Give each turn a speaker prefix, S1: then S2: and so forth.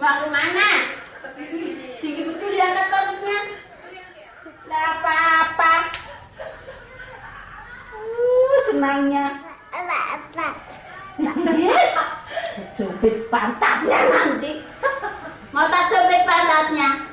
S1: mau ke mana? Tinggi betul ya, diangkat perutnya. Tidak apa-apa. Uh, senangnya. apa-apa. Iya. Cubit pantatnya nanti. Mau tak cubit pantatnya?